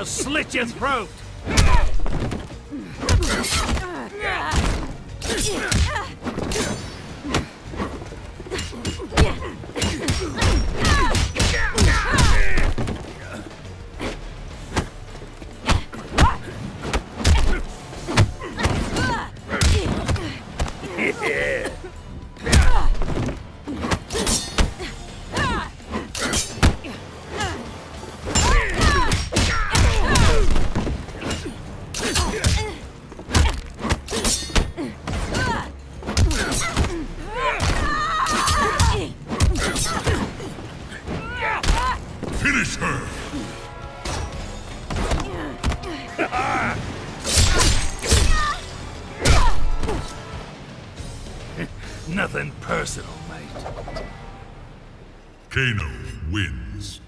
I'll slit your throat! Finish her! Nothing personal, mate. Kano wins.